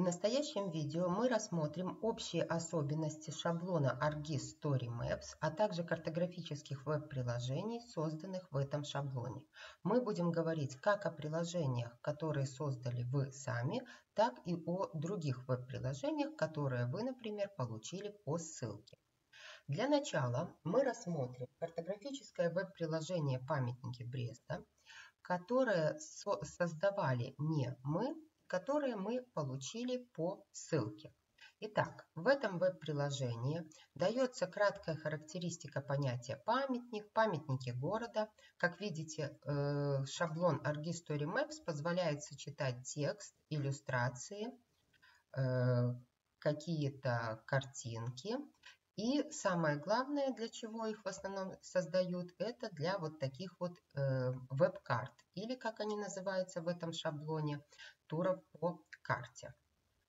В настоящем видео мы рассмотрим общие особенности шаблона ArcGIS Story Maps, а также картографических веб-приложений, созданных в этом шаблоне. Мы будем говорить как о приложениях, которые создали вы сами, так и о других веб-приложениях, которые вы, например, получили по ссылке. Для начала мы рассмотрим картографическое веб-приложение «Памятники Бреста», которое со создавали не мы, которые мы получили по ссылке. Итак, в этом веб-приложении дается краткая характеристика понятия памятник, памятники города. Как видите, э, шаблон ArcGIS Maps позволяет сочетать текст, иллюстрации, э, какие-то картинки. И самое главное, для чего их в основном создают, это для вот таких вот э, веб-карт, или как они называются в этом шаблоне, туров по карте.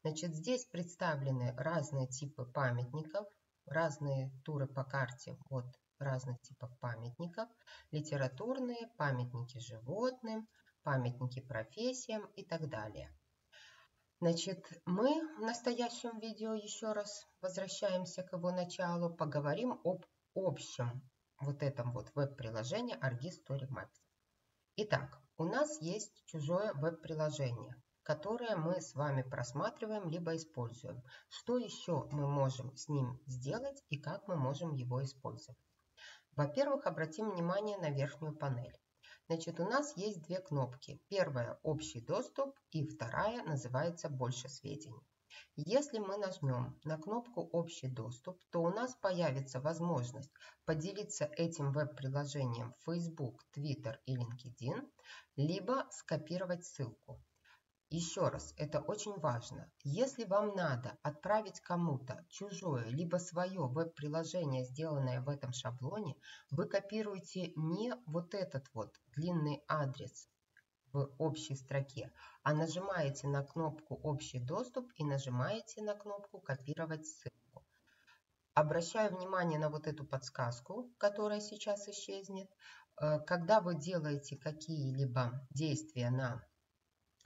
Значит, здесь представлены разные типы памятников, разные туры по карте от разных типов памятников, литературные, памятники животным, памятники профессиям и так далее. Значит, мы в настоящем видео еще раз возвращаемся к его началу, поговорим об общем вот этом вот веб-приложении ArcGIS Story Maps. Итак, у нас есть чужое веб-приложение которые мы с вами просматриваем либо используем. Что еще мы можем с ним сделать и как мы можем его использовать? Во-первых, обратим внимание на верхнюю панель. Значит, у нас есть две кнопки. Первая – общий доступ и вторая называется «Больше сведений». Если мы нажмем на кнопку «Общий доступ», то у нас появится возможность поделиться этим веб-приложением в Facebook, Twitter и LinkedIn, либо скопировать ссылку. Еще раз, это очень важно. Если вам надо отправить кому-то чужое, либо свое веб-приложение, сделанное в этом шаблоне, вы копируете не вот этот вот длинный адрес в общей строке, а нажимаете на кнопку «Общий доступ» и нажимаете на кнопку «Копировать ссылку». Обращаю внимание на вот эту подсказку, которая сейчас исчезнет. Э, когда вы делаете какие-либо действия на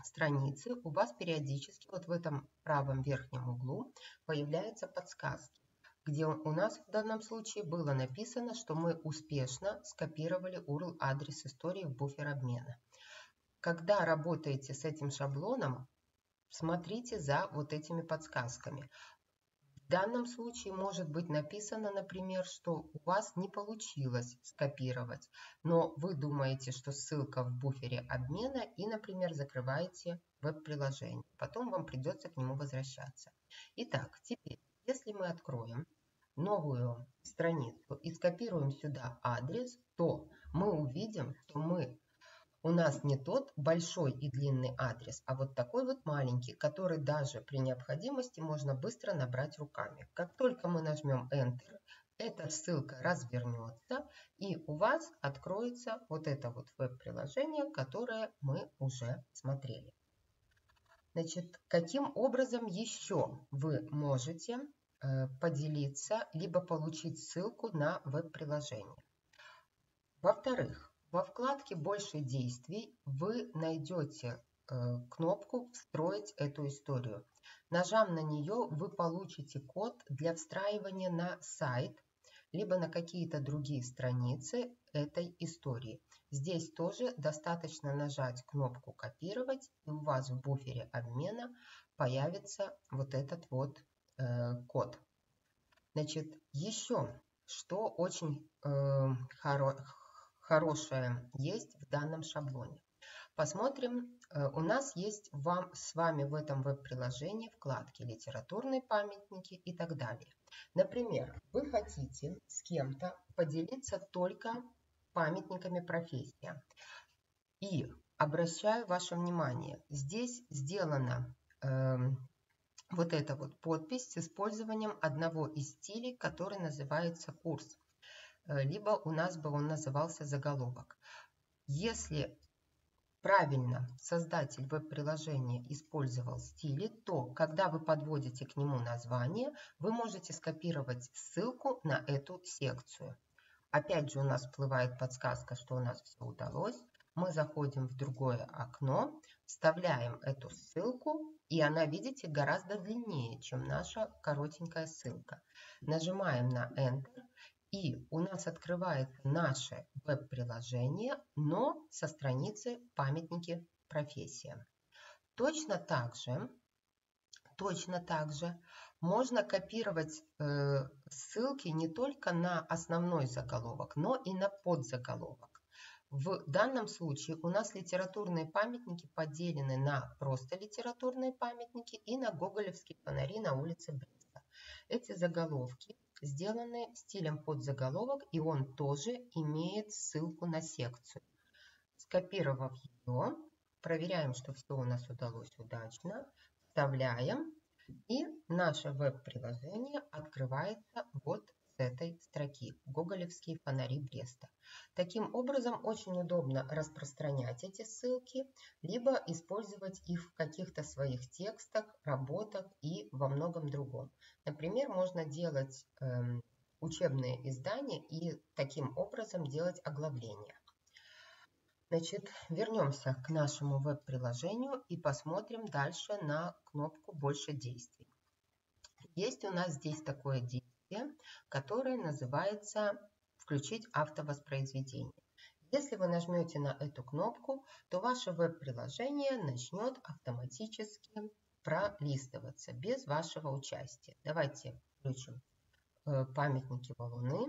страницы у вас периодически вот в этом правом верхнем углу появляются подсказки, где у нас в данном случае было написано, что мы успешно скопировали URL адрес истории в буфер обмена. Когда работаете с этим шаблоном, смотрите за вот этими подсказками. В данном случае может быть написано, например, что у вас не получилось скопировать, но вы думаете, что ссылка в буфере обмена и, например, закрываете веб-приложение. Потом вам придется к нему возвращаться. Итак, теперь, если мы откроем новую страницу и скопируем сюда адрес, то мы увидим, что мы у нас не тот большой и длинный адрес, а вот такой вот маленький, который даже при необходимости можно быстро набрать руками. Как только мы нажмем Enter, эта ссылка развернется и у вас откроется вот это вот веб-приложение, которое мы уже смотрели. Значит, каким образом еще вы можете э, поделиться, либо получить ссылку на веб-приложение? Во-вторых, во вкладке «Больше действий» вы найдете э, кнопку «Встроить эту историю». Нажав на нее, вы получите код для встраивания на сайт, либо на какие-то другие страницы этой истории. Здесь тоже достаточно нажать кнопку «Копировать», и у вас в буфере обмена появится вот этот вот э, код. Значит, еще, что очень э, хоро хорошее есть в данном шаблоне. Посмотрим, э, у нас есть вам, с вами в этом веб-приложении вкладки «Литературные памятники» и так далее. Например, вы хотите с кем-то поделиться только памятниками профессия. И обращаю ваше внимание, здесь сделана э, вот эта вот подпись с использованием одного из стилей, который называется курс. Э, либо у нас бы он назывался заголовок. Если правильно создатель веб-приложения использовал стили, то когда вы подводите к нему название, вы можете скопировать ссылку на эту секцию. Опять же у нас всплывает подсказка, что у нас все удалось. Мы заходим в другое окно, вставляем эту ссылку, и она, видите, гораздо длиннее, чем наша коротенькая ссылка. Нажимаем на Enter, и у нас открывается наше веб-приложение, но со страницы памятники профессиям. Точно так же, точно так же можно копировать э, ссылки не только на основной заголовок, но и на подзаголовок. В данном случае у нас литературные памятники поделены на просто литературные памятники и на гоголевские фонари на улице Бреста. Эти заголовки сделаны стилем подзаголовок, и он тоже имеет ссылку на секцию. Скопировав ее, проверяем, что все у нас удалось удачно, вставляем, и наше веб-приложение открывается вот с этой строки «Гоголевские фонари Бреста». Таким образом, очень удобно распространять эти ссылки, либо использовать их в каких-то своих текстах, работах и во многом другом. Например, можно делать э, учебные издания и таким образом делать оглавление. Значит, вернемся к нашему веб-приложению и посмотрим дальше на кнопку «Больше действий». Есть у нас здесь такое действие которая называется «Включить автовоспроизведение». Если вы нажмете на эту кнопку, то ваше веб-приложение начнет автоматически пролистываться без вашего участия. Давайте включим э, памятники валуны,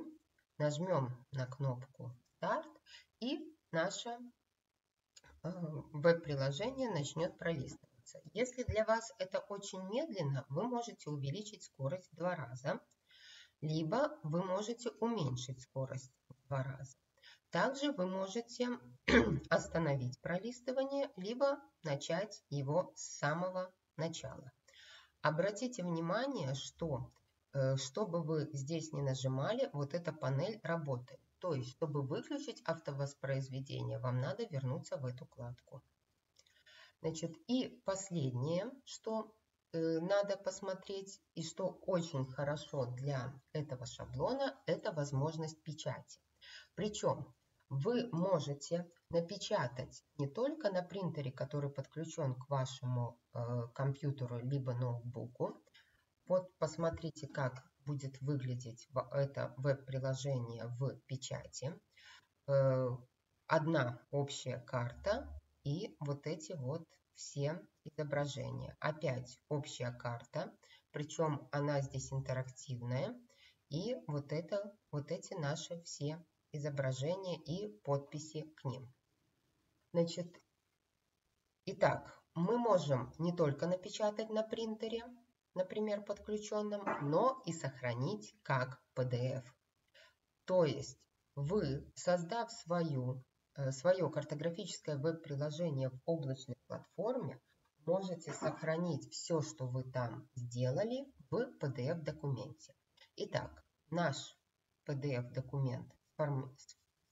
нажмем на кнопку «Старт» и наше э, веб-приложение начнет пролистываться. Если для вас это очень медленно, вы можете увеличить скорость в два раза – либо вы можете уменьшить скорость в два раза. Также вы можете остановить пролистывание, либо начать его с самого начала. Обратите внимание, что э, чтобы вы здесь не нажимали, вот эта панель работает. То есть, чтобы выключить автовоспроизведение, вам надо вернуться в эту вкладку. Значит, и последнее, что надо посмотреть, и что очень хорошо для этого шаблона, это возможность печати. Причем вы можете напечатать не только на принтере, который подключен к вашему э, компьютеру либо ноутбуку. Вот посмотрите, как будет выглядеть это веб-приложение в печати. Э, одна общая карта и вот эти вот все изображения. Опять общая карта, причем она здесь интерактивная. И вот, это, вот эти наши все изображения и подписи к ним. Значит, итак, мы можем не только напечатать на принтере, например, подключенном, но и сохранить как PDF. То есть вы, создав свою Э, свое картографическое веб-приложение в облачной платформе, можете сохранить все, что вы там сделали, в PDF-документе. Итак, наш PDF-документ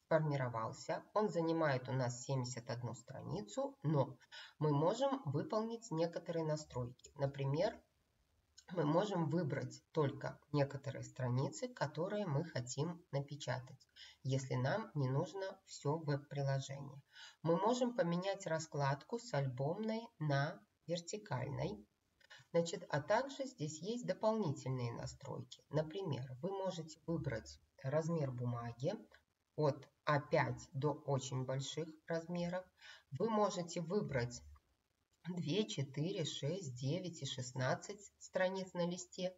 сформировался. Он занимает у нас 71 страницу, но мы можем выполнить некоторые настройки. Например, мы можем выбрать только некоторые страницы, которые мы хотим напечатать, если нам не нужно все веб-приложение. Мы можем поменять раскладку с альбомной на вертикальной. Значит, а также здесь есть дополнительные настройки. Например, вы можете выбрать размер бумаги от А5 до очень больших размеров. Вы можете выбрать 2, 4, 6, 9 и 16 страниц на листе.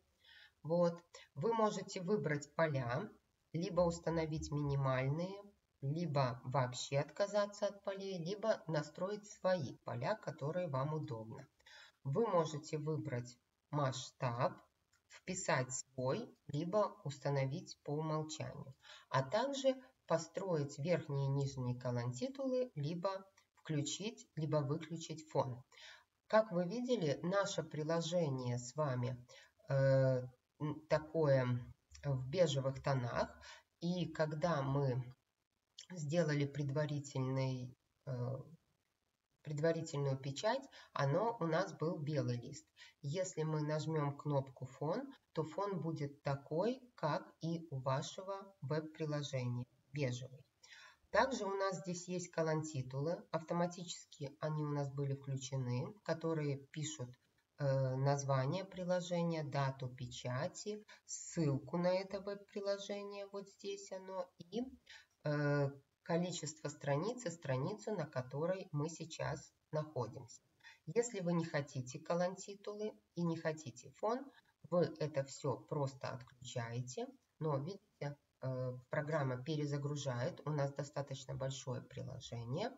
Вот. Вы можете выбрать поля, либо установить минимальные, либо вообще отказаться от полей, либо настроить свои поля, которые вам удобно. Вы можете выбрать масштаб, вписать свой, либо установить по умолчанию, а также построить верхние и нижние колонтитулы, либо включить либо выключить фон. Как вы видели, наше приложение с вами э, такое в бежевых тонах. И когда мы сделали предварительный, э, предварительную печать, оно у нас был белый лист. Если мы нажмем кнопку фон, то фон будет такой, как и у вашего веб-приложения, бежевый. Также у нас здесь есть колонтитулы, автоматически они у нас были включены, которые пишут э, название приложения, дату печати, ссылку на это веб-приложение, вот здесь оно, и э, количество страниц и страницу, на которой мы сейчас находимся. Если вы не хотите колонтитулы и не хотите фон, вы это все просто отключаете, но видите, программа перезагружает, у нас достаточно большое приложение,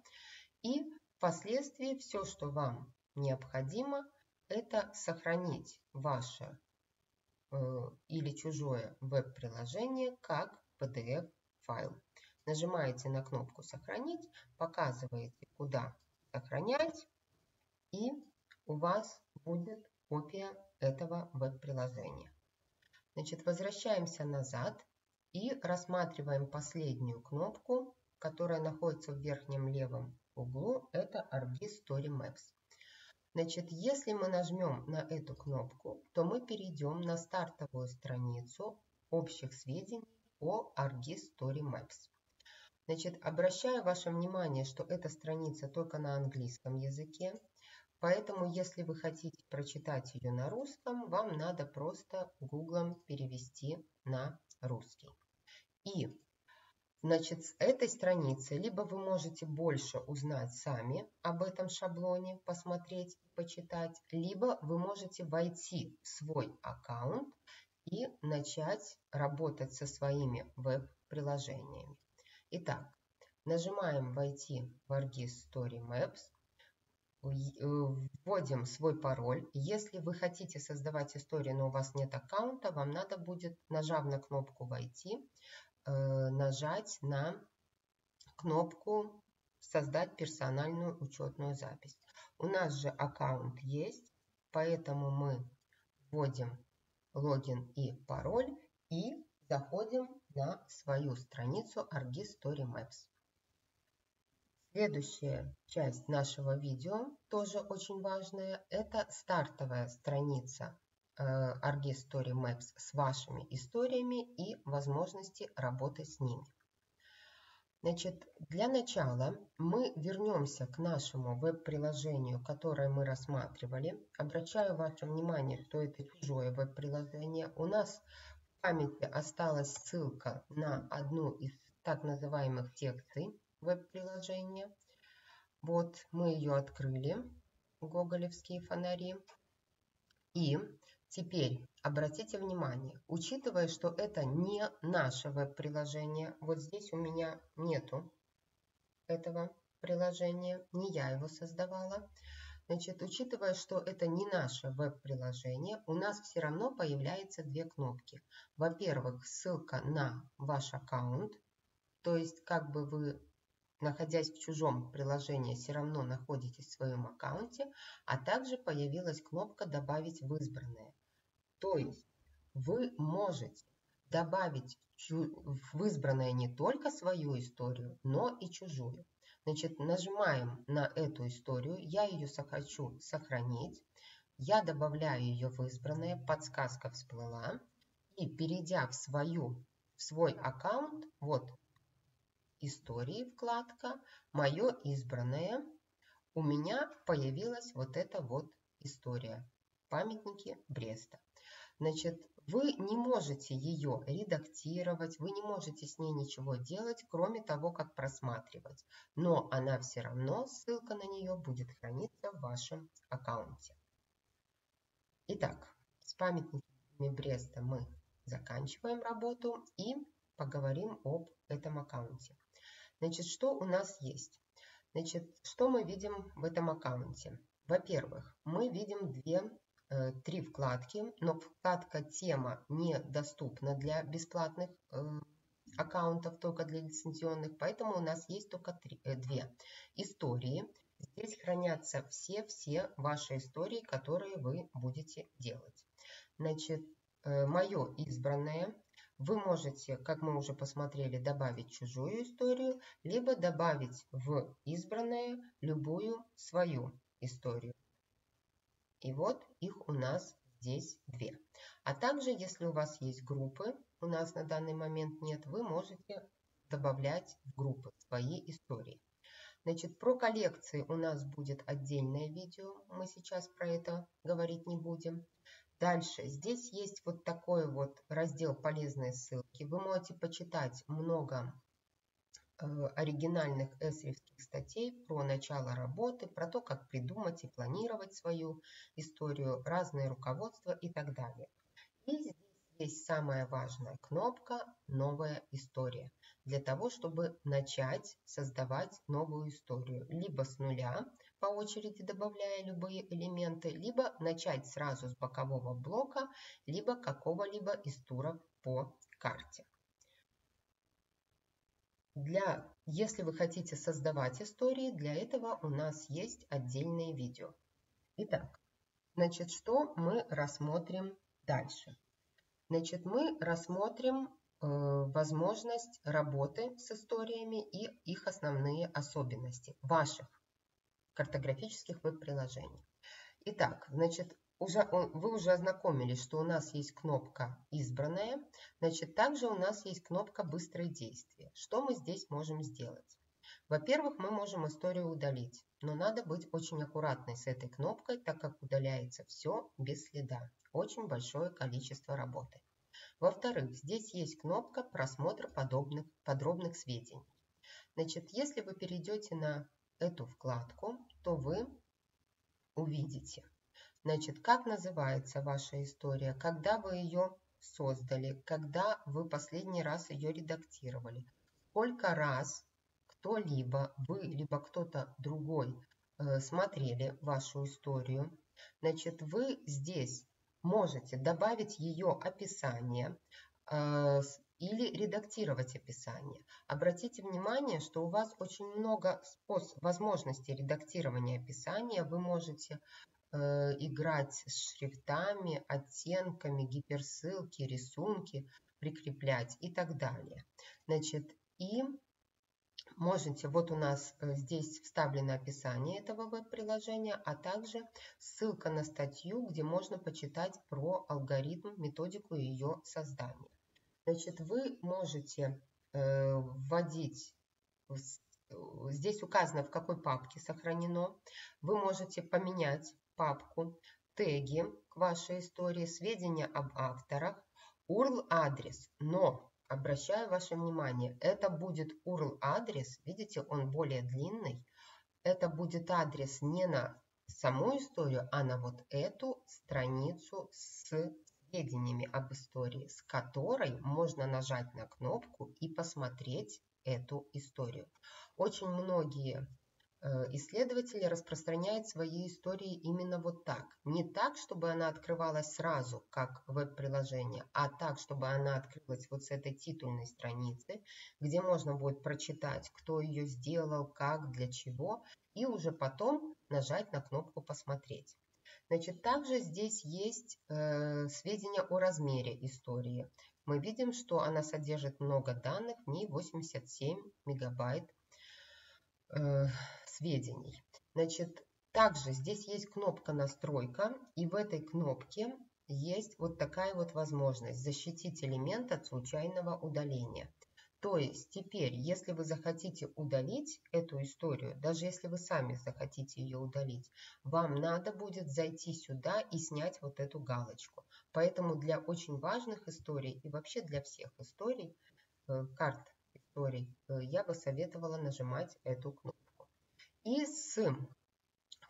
и впоследствии все, что вам необходимо, это сохранить ваше э, или чужое веб-приложение как PDF-файл. Нажимаете на кнопку «Сохранить», показываете, куда сохранять, и у вас будет копия этого веб-приложения. Значит, возвращаемся назад и рассматриваем последнюю кнопку, которая находится в верхнем левом углу. Это ArcGIS Story Maps. Значит, если мы нажмем на эту кнопку, то мы перейдем на стартовую страницу общих сведений о ArcGIS Story Maps. Значит, обращаю ваше внимание, что эта страница только на английском языке, поэтому если вы хотите прочитать ее на русском, вам надо просто гуглом перевести на русский. И Значит, с этой страницы либо вы можете больше узнать сами об этом шаблоне, посмотреть почитать, либо вы можете войти в свой аккаунт и начать работать со своими веб-приложениями. Итак, нажимаем «Войти в ArcGIS Story Maps», вводим свой пароль. Если вы хотите создавать историю, но у вас нет аккаунта, вам надо будет, нажав на кнопку «Войти», э, нажать на кнопку «Создать персональную учетную запись». У нас же аккаунт есть, поэтому мы вводим логин и пароль и заходим на свою страницу ArcGIS Story Maps. Следующая часть нашего видео, тоже очень важная, это стартовая страница э, ArcGIS Story Maps с вашими историями и возможности работы с ними. Значит, для начала мы вернемся к нашему веб-приложению, которое мы рассматривали. Обращаю ваше внимание, что это чужое веб-приложение. У нас памяти осталась ссылка на одну из так называемых секций веб-приложения. Вот мы ее открыли, гоголевские фонари. И теперь обратите внимание, учитывая, что это не наше веб-приложение, вот здесь у меня нету этого приложения, не я его создавала, Значит, учитывая, что это не наше веб-приложение, у нас все равно появляются две кнопки. Во-первых, ссылка на ваш аккаунт, то есть как бы вы, находясь в чужом приложении, все равно находитесь в своем аккаунте, а также появилась кнопка «Добавить в избранное». То есть вы можете добавить в избранное не только свою историю, но и чужую. Значит, нажимаем на эту историю, я ее хочу сохранить, я добавляю ее в избранное, подсказка всплыла, и перейдя в, свою, в свой аккаунт, вот истории вкладка, мое избранное, у меня появилась вот эта вот история, памятники Бреста. Значит, вы не можете ее редактировать, вы не можете с ней ничего делать, кроме того, как просматривать. Но она все равно, ссылка на нее будет храниться в вашем аккаунте. Итак, с памятниками Бреста мы заканчиваем работу и поговорим об этом аккаунте. Значит, что у нас есть? Значит, что мы видим в этом аккаунте? Во-первых, мы видим две Э, три вкладки, но вкладка «Тема» недоступна для бесплатных э, аккаунтов, только для лицензионных, поэтому у нас есть только три, э, две истории. Здесь хранятся все-все ваши истории, которые вы будете делать. Значит, мое избранное вы можете, как мы уже посмотрели, добавить чужую историю, либо добавить в избранное любую свою историю. И вот их у нас здесь две. А также, если у вас есть группы, у нас на данный момент нет, вы можете добавлять в группы свои истории. Значит, про коллекции у нас будет отдельное видео, мы сейчас про это говорить не будем. Дальше, здесь есть вот такой вот раздел «Полезные ссылки». Вы можете почитать много э, оригинальных эсревских статей про начало работы, про то, как придумать и планировать свою историю, разные руководства и так далее. И здесь есть самая важная кнопка «Новая история» для того, чтобы начать создавать новую историю. Либо с нуля, по очереди добавляя любые элементы, либо начать сразу с бокового блока, либо какого-либо из туров по карте. Для, если вы хотите создавать истории, для этого у нас есть отдельные видео. Итак, значит, что мы рассмотрим дальше? Значит, мы рассмотрим Э, возможность работы с историями и их основные особенности ваших картографических веб-приложений. Итак, значит, уже, вы уже ознакомились, что у нас есть кнопка «Избранная». Значит, также у нас есть кнопка «Быстрые действия». Что мы здесь можем сделать? Во-первых, мы можем историю удалить, но надо быть очень аккуратной с этой кнопкой, так как удаляется все без следа. Очень большое количество работы. Во-вторых, здесь есть кнопка просмотра подобных, подробных сведений. Значит, если вы перейдете на эту вкладку, то вы увидите, значит, как называется ваша история, когда вы ее создали, когда вы последний раз ее редактировали, сколько раз кто-либо, вы, либо кто-то другой э, смотрели вашу историю. Значит, вы здесь можете добавить ее описание э, или редактировать описание. Обратите внимание, что у вас очень много возможностей редактирования описания. Вы можете э, играть с шрифтами, оттенками, гиперссылки, рисунки, прикреплять и так далее. Значит, и можете, вот у нас э, здесь вставлено описание этого веб-приложения, а также ссылка на статью, где можно почитать про алгоритм, методику ее создания. Значит, вы можете э, вводить, здесь указано, в какой папке сохранено. Вы можете поменять папку, теги к вашей истории, сведения об авторах, URL-адрес, но Обращаю ваше внимание, это будет URL-адрес, видите, он более длинный. Это будет адрес не на саму историю, а на вот эту страницу с сведениями об истории, с которой можно нажать на кнопку и посмотреть эту историю. Очень многие Э, исследователи распространяют свои истории именно вот так. Не так, чтобы она открывалась сразу, как веб-приложение, а так, чтобы она открылась вот с этой титульной страницы, где можно будет прочитать, кто ее сделал, как, для чего, и уже потом нажать на кнопку «Посмотреть». Значит, также здесь есть э, сведения о размере истории. Мы видим, что она содержит много данных, в ней 87 мегабайт э, сведений. Значит, также здесь есть кнопка «Настройка», и в этой кнопке есть вот такая вот возможность защитить элемент от случайного удаления. То есть теперь, если вы захотите удалить эту историю, даже если вы сами захотите ее удалить, вам надо будет зайти сюда и снять вот эту галочку. Поэтому для очень важных историй и вообще для всех историй, э, карт историй, э, я бы советовала нажимать эту кнопку. Из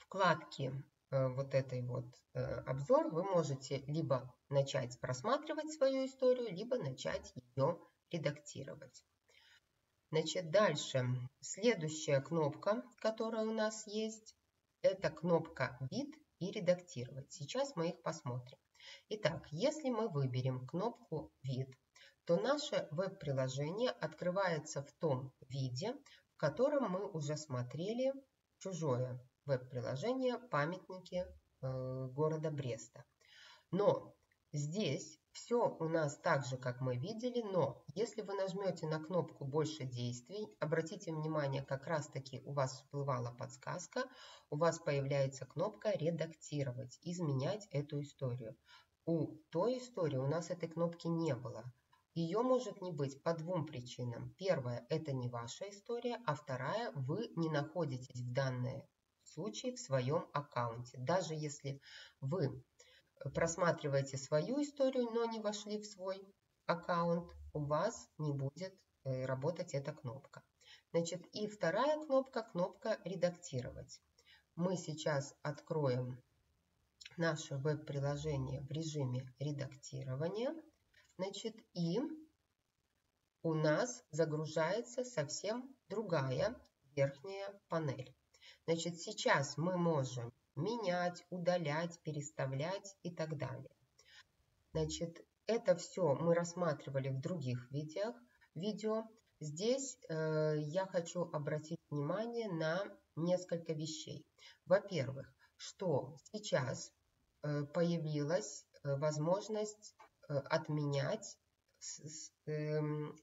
вкладки э, вот этой вот обзор вы можете либо начать просматривать свою историю, либо начать ее редактировать. Значит, дальше. Следующая кнопка, которая у нас есть, это кнопка «Вид» и «Редактировать». Сейчас мы их посмотрим. Итак, если мы выберем кнопку «Вид», то наше веб-приложение открывается в том виде, в котором мы уже смотрели чужое веб-приложение «Памятники э, города Бреста». Но здесь все у нас так же, как мы видели, но если вы нажмете на кнопку «Больше действий», обратите внимание, как раз таки у вас всплывала подсказка, у вас появляется кнопка «Редактировать», «Изменять эту историю». У той истории у нас этой кнопки не было. Ее может не быть по двум причинам. Первая – это не ваша история, а вторая – вы не находитесь в данном случае в своем аккаунте. Даже если вы просматриваете свою историю, но не вошли в свой аккаунт, у вас не будет э, работать эта кнопка. Значит, и вторая кнопка, кнопка «Редактировать». Мы сейчас откроем наше веб-приложение в режиме редактирования. Значит, и у нас загружается совсем другая верхняя панель. Значит, сейчас мы можем менять, удалять, переставлять и так далее. Значит, это все мы рассматривали в других видео. видео. Здесь э, я хочу обратить внимание на несколько вещей. Во-первых, что сейчас э, появилась э, возможность э, отменять с, э,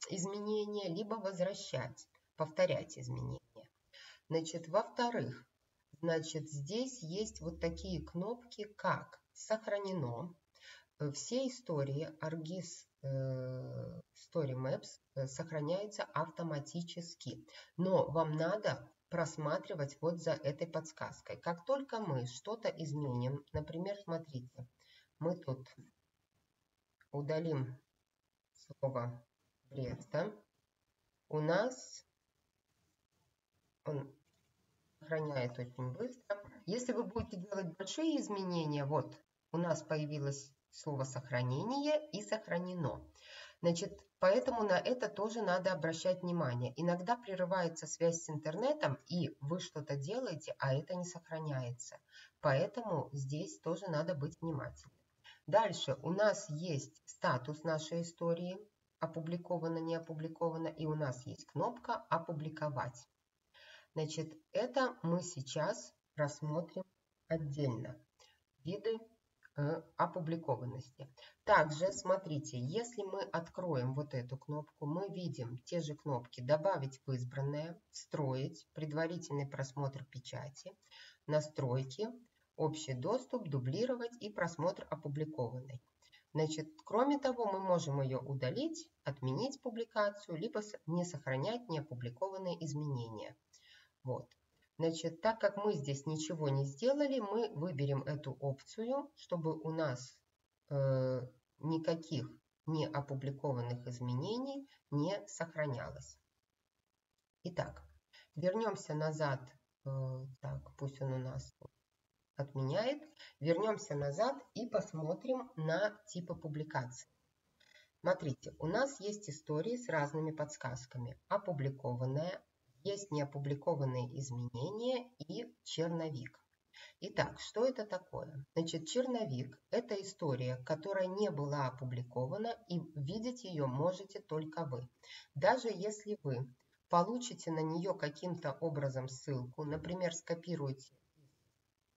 изменения, либо возвращать, повторять изменения. Значит, во-вторых, значит, здесь есть вот такие кнопки, как «Сохранено», Э, все истории ArcGIS э, Story Maps э, сохраняются автоматически, но вам надо просматривать вот за этой подсказкой. Как только мы что-то изменим, например, смотрите, мы тут удалим слово Бреста, у нас он сохраняет очень быстро. Если вы будете делать большие изменения, вот у нас появилось слово сохранение и сохранено. Значит, поэтому на это тоже надо обращать внимание. Иногда прерывается связь с интернетом, и вы что-то делаете, а это не сохраняется. Поэтому здесь тоже надо быть внимательным. Дальше у нас есть статус нашей истории, опубликовано, не опубликовано, и у нас есть кнопка «Опубликовать». Значит, это мы сейчас рассмотрим отдельно. Виды Э, опубликованности. Также, смотрите, если мы откроем вот эту кнопку, мы видим те же кнопки «Добавить в избранное», «Встроить», «Предварительный просмотр печати», «Настройки», «Общий доступ», «Дублировать» и «Просмотр опубликованной». Значит, кроме того, мы можем ее удалить, отменить публикацию, либо не сохранять неопубликованные изменения. Вот. Значит, так как мы здесь ничего не сделали, мы выберем эту опцию, чтобы у нас э, никаких не опубликованных изменений не сохранялось. Итак, вернемся назад. Э, так, пусть он у нас отменяет. Вернемся назад и посмотрим на типы публикаций. Смотрите, у нас есть истории с разными подсказками. Опубликованная, есть неопубликованные изменения и черновик. Итак, что это такое? Значит, черновик – это история, которая не была опубликована, и видеть ее можете только вы. Даже если вы получите на нее каким-то образом ссылку, например, скопируете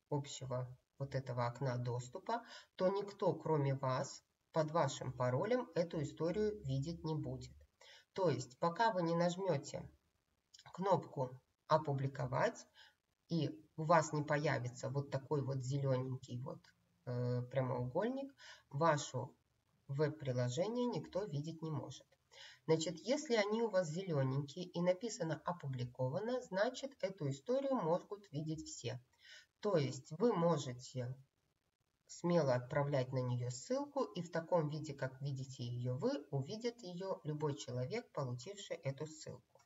общего вот этого окна доступа, то никто, кроме вас, под вашим паролем эту историю видеть не будет. То есть, пока вы не нажмете кнопку «Опубликовать», и у вас не появится вот такой вот зелененький вот э, прямоугольник, вашу веб-приложение никто видеть не может. Значит, если они у вас зелененькие и написано «Опубликовано», значит, эту историю могут видеть все. То есть вы можете смело отправлять на нее ссылку, и в таком виде, как видите ее вы, увидит ее любой человек, получивший эту ссылку.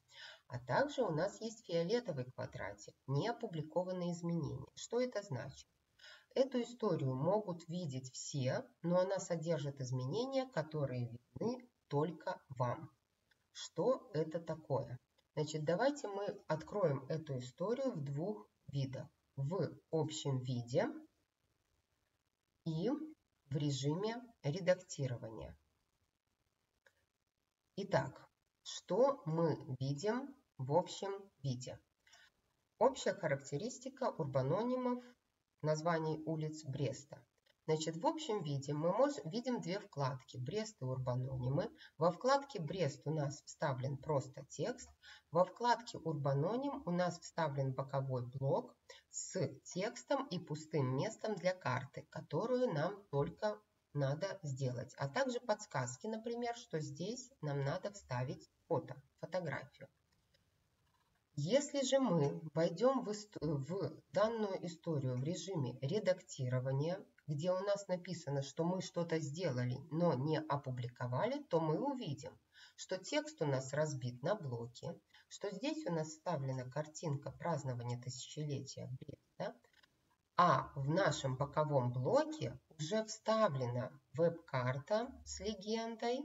А также у нас есть фиолетовый квадратик, не опубликованные изменения. Что это значит? Эту историю могут видеть все, но она содержит изменения, которые видны только вам. Что это такое? Значит, давайте мы откроем эту историю в двух видах. В общем виде и в режиме редактирования. Итак, что мы видим в общем виде. Общая характеристика урбанонимов названий улиц Бреста. Значит, в общем виде мы можем, видим две вкладки Брест и урбанонимы. Во вкладке Брест у нас вставлен просто текст. Во вкладке урбаноним у нас вставлен боковой блок с текстом и пустым местом для карты, которую нам только надо сделать, а также подсказки, например, что здесь нам надо вставить фото, фотографию. Если же мы войдем в, в данную историю в режиме редактирования, где у нас написано, что мы что-то сделали, но не опубликовали, то мы увидим, что текст у нас разбит на блоки, что здесь у нас вставлена картинка празднования тысячелетия Бреста, а в нашем боковом блоке уже вставлена веб-карта с легендой,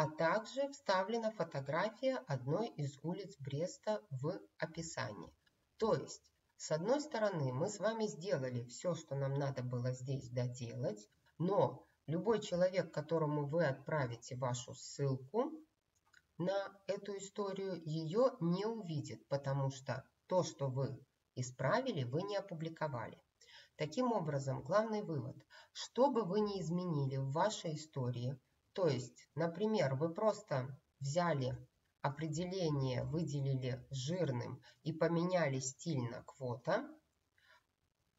а также вставлена фотография одной из улиц Бреста в описании. То есть, с одной стороны, мы с вами сделали все, что нам надо было здесь доделать, но любой человек, которому вы отправите вашу ссылку на эту историю, ее не увидит, потому что то, что вы исправили, вы не опубликовали. Таким образом, главный вывод, что бы вы ни изменили в вашей истории, то есть, например, вы просто взяли определение, выделили жирным и поменяли стиль на квота,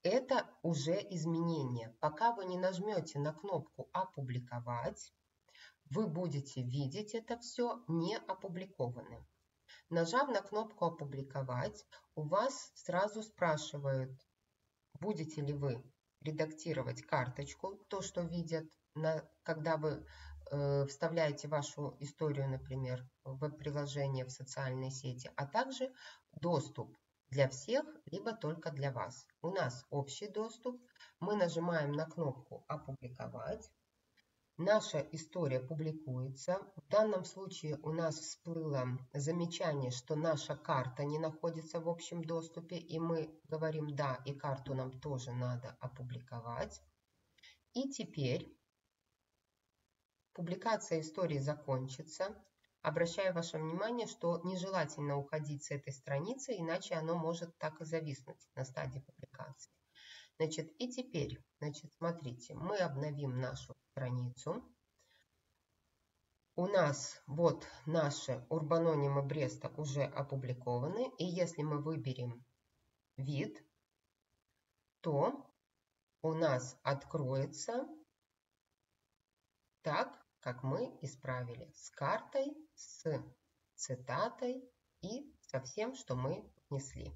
это уже изменение. Пока вы не нажмете на кнопку «Опубликовать», вы будете видеть это все не опубликованным. Нажав на кнопку «Опубликовать», у вас сразу спрашивают, будете ли вы редактировать карточку, то, что видят, на, когда вы вставляете вашу историю, например, в веб-приложение, в социальные сети, а также доступ для всех, либо только для вас. У нас общий доступ. Мы нажимаем на кнопку «Опубликовать». Наша история публикуется. В данном случае у нас всплыло замечание, что наша карта не находится в общем доступе, и мы говорим «да», и карту нам тоже надо опубликовать. И теперь публикация истории закончится. Обращаю ваше внимание, что нежелательно уходить с этой страницы, иначе оно может так и зависнуть на стадии публикации. Значит, и теперь, значит, смотрите, мы обновим нашу страницу. У нас вот наши урбанонимы Бреста уже опубликованы. И если мы выберем вид, то у нас откроется так, как мы исправили. С картой, с цитатой и со всем, что мы внесли.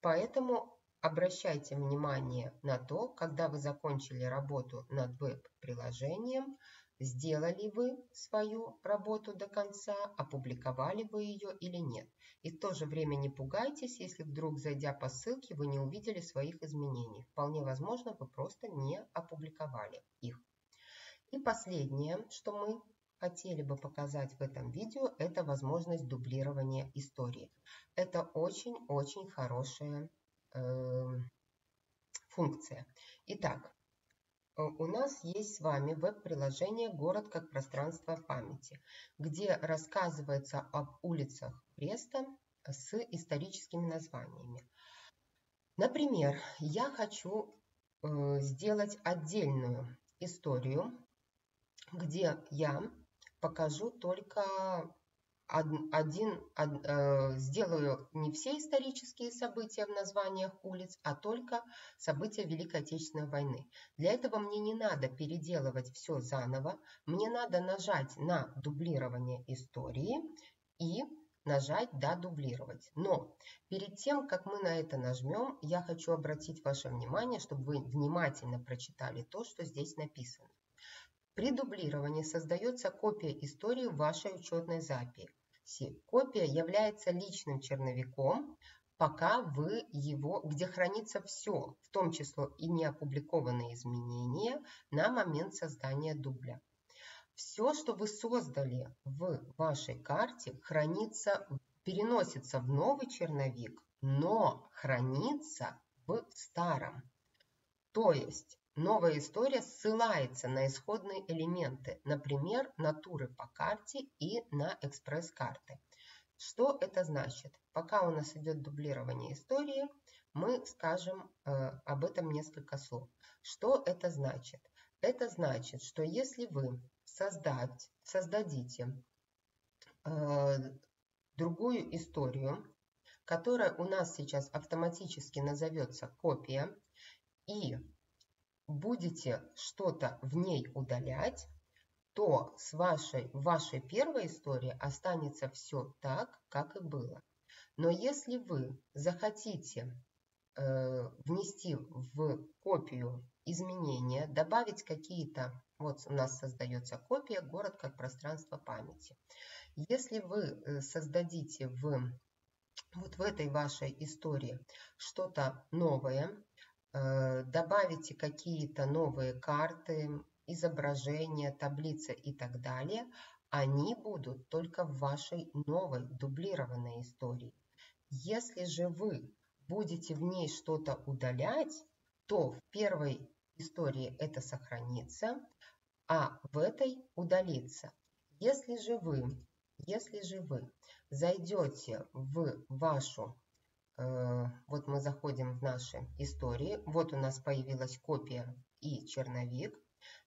Поэтому Обращайте внимание на то, когда вы закончили работу над веб-приложением, сделали вы свою работу до конца, опубликовали вы ее или нет. И в то же время не пугайтесь, если вдруг, зайдя по ссылке, вы не увидели своих изменений. Вполне возможно, вы просто не опубликовали их. И последнее, что мы хотели бы показать в этом видео, это возможность дублирования истории. Это очень-очень хорошая Эм, функция. Итак, э, у нас есть с вами веб-приложение «Город как пространство памяти», где рассказывается об улицах Бреста с историческими названиями. Например, я хочу э, сделать отдельную историю, где я покажу только один, од, э, сделаю не все исторические события в названиях улиц, а только события Великой Отечественной войны. Для этого мне не надо переделывать все заново, мне надо нажать на дублирование истории и нажать «Да, дублировать». Но перед тем, как мы на это нажмем, я хочу обратить ваше внимание, чтобы вы внимательно прочитали то, что здесь написано. При дублировании создается копия истории в вашей учетной записи. Копия является личным черновиком, пока вы его, где хранится все, в том числе и неопубликованные изменения на момент создания дубля. Все, что вы создали в вашей карте, хранится, переносится в новый черновик, но хранится в старом. То есть Новая история ссылается на исходные элементы, например, на туры по карте и на экспресс-карты. Что это значит? Пока у нас идет дублирование истории, мы скажем э, об этом несколько слов. Что это значит? Это значит, что если вы создать, создадите э, другую историю, которая у нас сейчас автоматически назовется копия, и будете что-то в ней удалять, то с вашей, в вашей первой истории останется все так, как и было. Но если вы захотите э, внести в копию изменения, добавить какие-то, вот у нас создается копия «Город как пространство памяти». Если вы э, создадите в, вот в этой вашей истории что-то новое, добавите какие-то новые карты, изображения, таблицы и так далее, они будут только в вашей новой дублированной истории. Если же вы будете в ней что-то удалять, то в первой истории это сохранится, а в этой удалится. Если же вы, если же вы зайдете в вашу, э, вот мы заходим в наши истории, вот у нас появилась копия и черновик,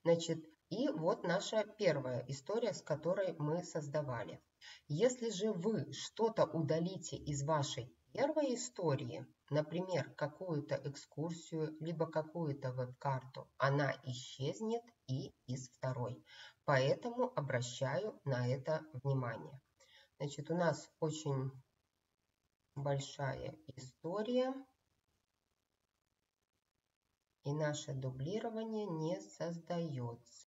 значит, и вот наша первая история, с которой мы создавали. Если же вы что-то удалите из вашей первой истории, например, какую-то экскурсию, либо какую-то веб-карту, она исчезнет и из второй. Поэтому обращаю на это внимание. Значит, у нас очень большая история. И наше дублирование не создается.